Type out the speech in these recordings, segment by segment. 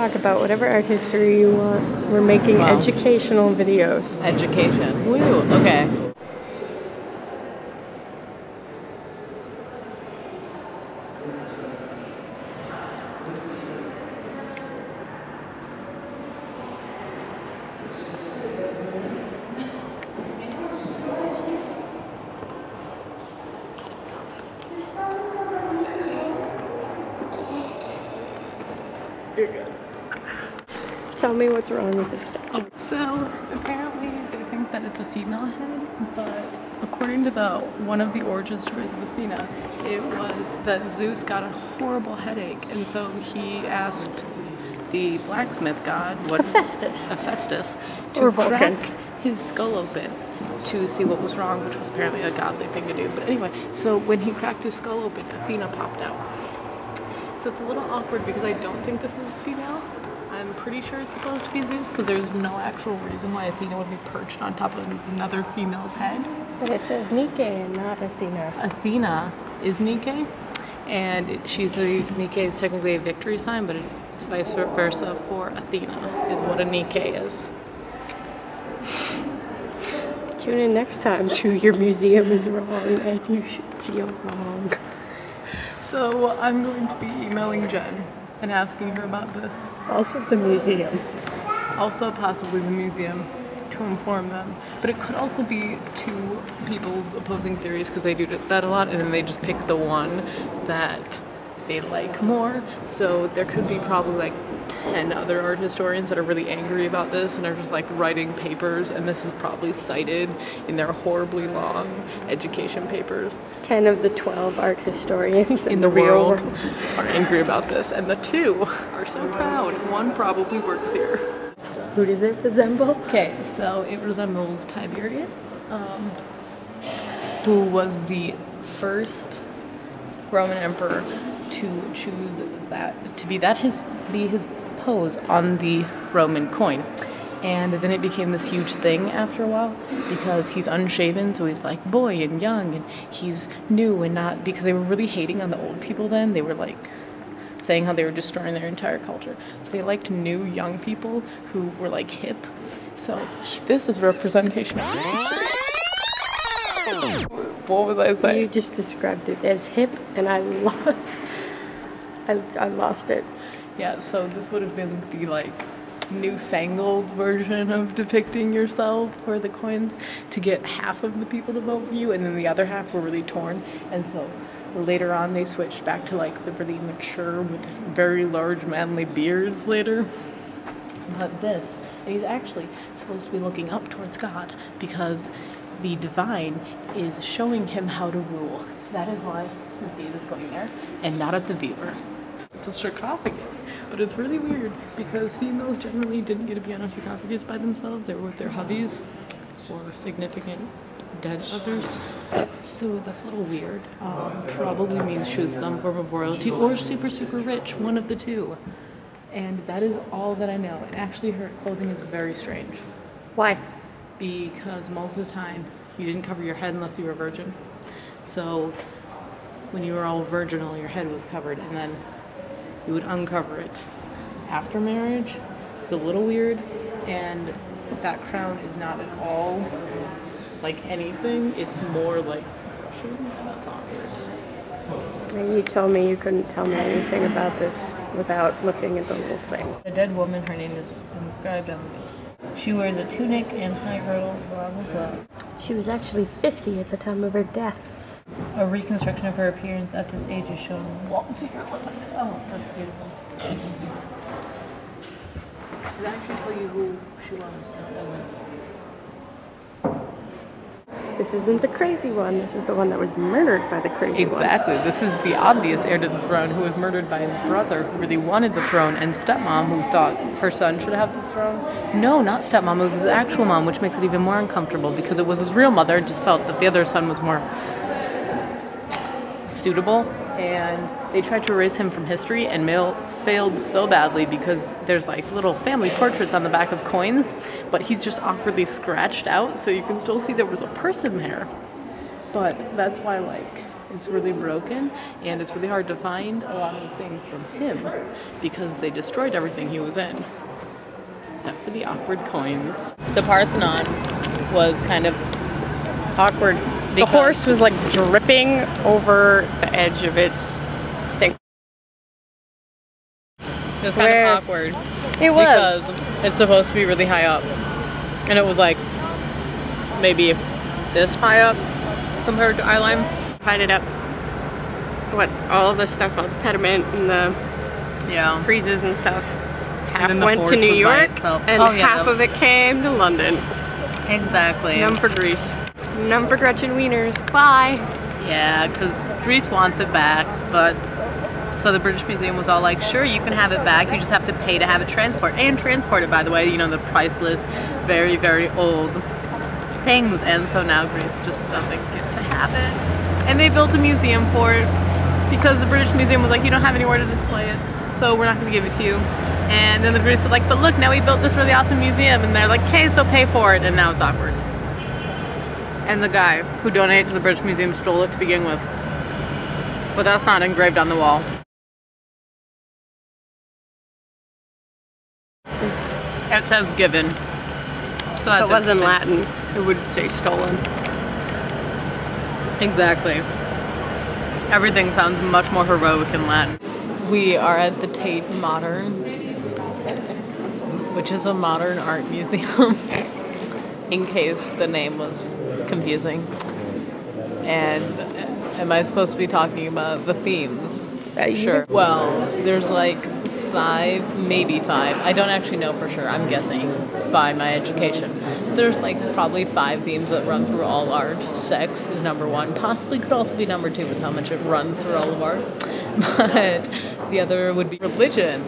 Talk about whatever art history you want. We're making Wow. educational videos. Education. Woo. Okay. Tell me what's wrong with this statue. Oh, so apparently they think that it's a female head, but according to the one of the origin stories of Athena, it was that Zeus got a horrible headache, and so he asked the blacksmith god, what Hephaestus. Hephaestus, to crack his skull open to see what was wrong, which was apparently a godly thing to do. But anyway, so when he cracked his skull open, Athena popped out. So it's a little awkward because I don't think this is female. I'm pretty sure it's supposed to be Zeus because there's no actual reason why Athena would be perched on top of another female's head. But it says Nike and not Athena. Athena is Nike, and she's a Nike is technically a victory sign, but it's vice versa for Athena is what a Nike is. Tune in next time to Your Museum is Wrong and You Should Feel Wrong. So I'm going to be emailing Jen and asking her about this. Also, the museum. Also, possibly the museum to inform them. But it could also be two people's opposing theories because they do that a lot and then they just pick the one that they like more. So there could be probably like 10 other art historians that are really angry about this and are just like writing papers, and this is probably cited in their horribly long education papers 10 of the 12 art historians in, in the real world are angry about this, and the two are so proud. One probably works here. Who does it resemble? Okay, so it resembles Tiberius, um, who was the first Roman emperor to choose that to be that his be his pose on the Roman coin. And then it became this huge thing after a while because he's unshaven, so he's like boy and young, and he's new and not because they were really hating on the old people then. They were like saying how they were destroying their entire culture. So they liked new young people who were like hip. So this is representation. of- What was I saying? You just described it as hip, and I lost. I, I lost it. Yeah, so this would have been the like newfangled version of depicting yourself for the coins to get half of the people to vote for you, and then the other half were really torn. And so later on, they switched back to like the really mature with very large manly beards later. But this, and he's actually supposed to be looking up towards God because the divine is showing him how to rule. That is why his gaze is going there and not at the viewer. It's a sarcophagus, but it's really weird because females generally didn't get to be on a sarcophagus by themselves. They were with their hubbies or significant dead others. So that's a little weird. Um, probably means she was some form of royalty or super, super rich, one of the two. And that is all that I know. And actually, her clothing is very strange Why? because most of the time you didn't cover your head unless you were a virgin. So when you were all virginal, your head was covered, and then you would uncover it after marriage. It's a little weird, and that crown is not at all like anything. It's more like Russian. That's awkward. And you told me you couldn't tell me anything about this without looking at the little thing. The dead woman, her name is inscribed on the. She wears a tunic and high girdle, blah blah blah. She was actually 50 at the time of her death. A reconstruction of her appearance at this age is shown. What? Oh, that's beautiful. Does that actually tell you who she was? No, it doesn't. This isn't the crazy one. This is the one that was murdered by the crazy one. Exactly. This is the obvious heir to the throne who was murdered by his brother who really wanted the throne and stepmom who thought her son should have the throne. No, not stepmom. It was his actual mom, which makes it even more uncomfortable because it was his real mother. and Just felt that the other son was more suitable. And they tried to erase him from history and mail failed so badly because there's like little family portraits on the back of coins, but he's just awkwardly scratched out so you can still see there was a person there. But that's why like It's really broken, and it's really hard to find a lot of things from him because they destroyed everything he was in, except for the awkward coins. The Parthenon was kind of Awkward. The horse was like dripping over the edge of its thing. it was kind Where- of awkward It was. because it's supposed to be really high up, and it was like maybe this high up compared to eyeline. Divided up. What? All the stuff on the pediment and the Yeah. friezes and stuff. Half the went to New York, and Oh, yeah, half that of it came to London. Exactly. None for Greece. None for Gretchen Wieners. Bye. Yeah, because Greece wants it back, but so the British Museum was all like, sure, you can have it back. You just have to pay to have it transport and transport it. By the way, you know the priceless, very very old things, and so now Greece just doesn't get to have it. And they built a museum for it because the British Museum was like, you don't have anywhere to display it, so we're not going to give it to you. And then the British said like, but look, now we built this really awesome museum, and they're like, hey, so pay for it, and now it's awkward. And the guy who donated to the British Museum stole it to begin with. But that's not engraved on the wall. It says given. So If it wasn't interesting. Latin, it would say stolen. Exactly. Everything sounds much more heroic in Latin. We are at the Tate Modern, which is a modern art museum, in case the name was confusing. And am I supposed to be talking about the themes? Uh, Sure. Well, there's like five, maybe five. I don't actually know for sure. I'm guessing by my education. There's like probably five themes that run through all art. Sex is number one. Possibly could also be number two with how much it runs through all of art. But the other would be religion.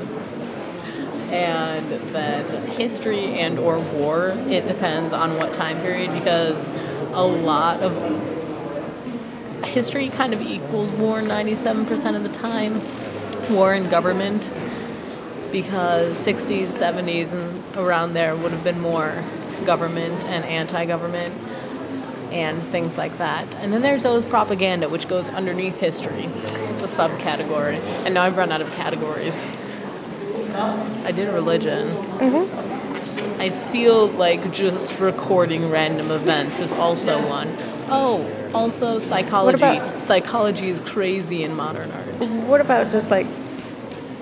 And then history and or war. It depends on what time period because a lot of history kind of equals war 97% of the time. War and government, because 60s, 70s, and around there would have been more government and anti government and things like that. And then there's those propaganda, which goes underneath history. It's a subcategory. And now I've run out of categories. I did religion. Mm-hmm. I feel like just recording random events is also one. Oh, also psychology. about- Psychology is crazy in modern art. What about just like,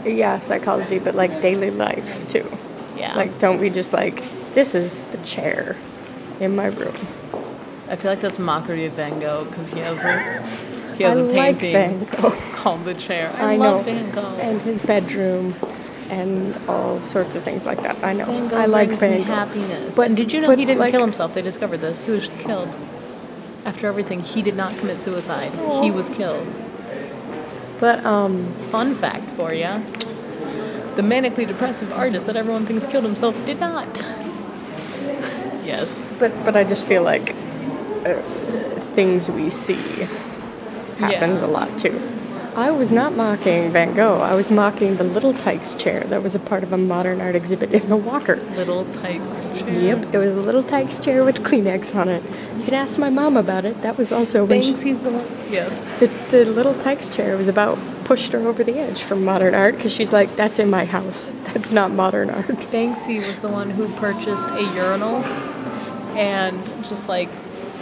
yeah, psychology, but like daily life too? Yeah. Like, don't we just like, this is the chair in my room. I feel like that's mockery of Van Gogh because he has a he has I a like painting called The Chair. I, I love know. Van Gogh. And his bedroom and all sorts of things like that. I know. Van Gogh I like brings Van Gogh. happiness. But- and did you know he didn't like- kill himself? They discovered this. He was killed. After everything, he did not commit suicide. He was killed. But um, Fun fact for you. The manically depressive artist that everyone thinks killed himself did not. yes. but but I just feel like uh, things we see happens Yeah. a lot too. I was not mocking Van Gogh. I was mocking the Little Tikes chair that was a part of a modern art exhibit in the Walker. Little Tikes chair. Yep, it was a Little Tikes chair with Kleenex on it. You can ask my mom about it. That was also when she, Banksy's the one. Yes. the, the Little Tikes chair was about pushed her over the edge from modern art because she's like, that's in my house. That's not modern art. Banksy was the one who purchased a urinal and just like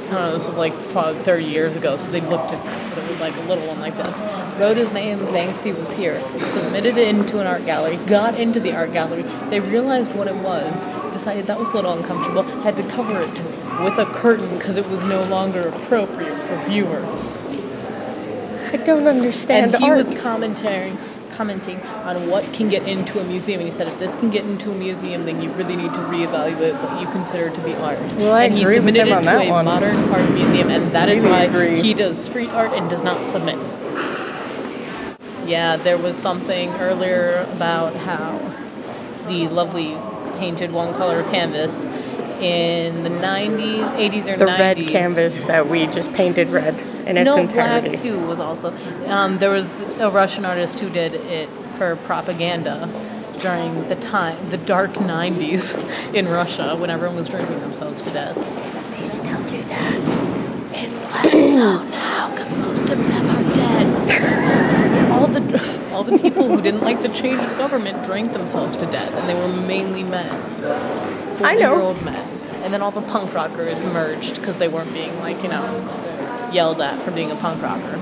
I don't know, this was like probably 30 years ago, so they looked at it, but it was like a little one like this. Wrote his name, Banksy was here, submitted it into an art gallery, got into the art gallery, they realized what it was, decided that was a little uncomfortable, had to cover it with a curtain because it was no longer appropriate for viewers. I don't understand And he art. was commenting commenting on what can get into a museum and he said if this can get into a museum then you really need to reevaluate what you consider to be art Well, I and he submitted it on to a one. modern art museum and that is Really why agree. he does street art and does not submit yeah there was something earlier about how the lovely painted one color canvas in the 90s 80s or the 90s red canvas that we just painted red in its no, entirety. black too was also. Um, there was a Russian artist who did it for propaganda during the time, the dark '90s in Russia, when everyone was drinking themselves to death. They still do that. It's less so now because most most of them are dead. all the all the people who didn't like the change of government drank themselves to death, and they were mainly men. I know. 40-year-old men. And then all the punk rockers merged because they weren't being like you know yelled at for being a punk rocker.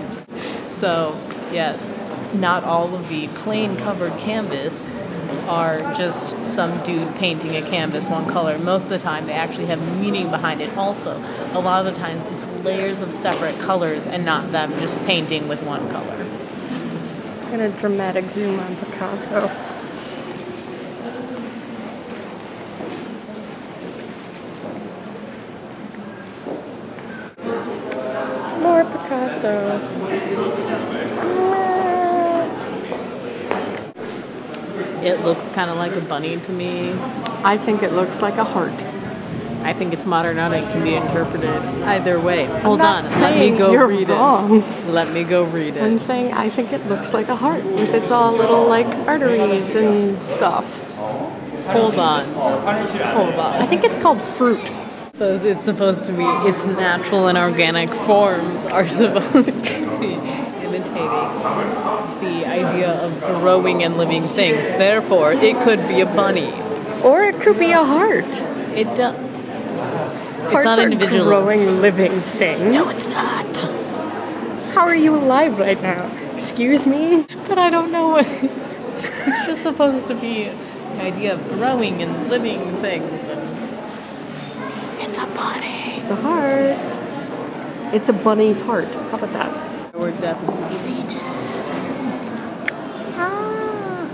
So yes, not all of the plain covered canvas are just some dude painting a canvas one color. Most of the time, they actually have meaning behind it. Also, a lot of the time, it's layers of separate colors and not them just painting with one color. And a dramatic zoom on Picasso. More Picassos. It looks kind of like a bunny to me. I think it looks like a heart. I think it's modern art and can be interpreted either way. Hold on, let me go read wrong. it. Let me go read it. I'm saying I think it looks like a heart with its all little like arteries and stuff. Hold on. Hold on. I think it's called fruit. So it's- supposed to be, its natural and organic forms are supposed to be imitating the idea of growing and living things. Therefore, it could be a bunny. Or it could be a heart. It does. It's not are individual. growing living things. No, it's not. How are you alive right now? Excuse me? But I don't know what. it's just supposed to be the idea of growing and living things. And it's a bunny. It's a heart. It's a bunny's heart. How about that? We're definitely leeches. Ah.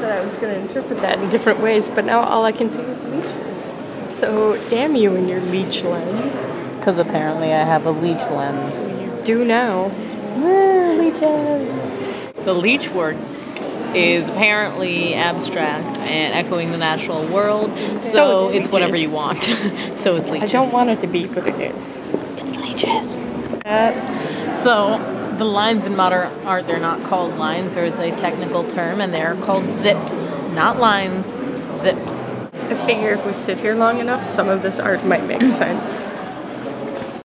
Said I was going to interpret that in different ways, but now all I can see is leeches. So damn you and your leech lens. Because apparently I have a leech lens. You do now. Ah, leeches. The leech work is apparently abstract and echoing the natural world, so, So it's it's whatever you want. so it's I don't want it to be, but it is. It's leeches. Uh, So the lines in modern art, they're not called lines. There is a technical term, and they're called zips. Not lines, zips. I figure if we sit here long enough, some of this art might make sense.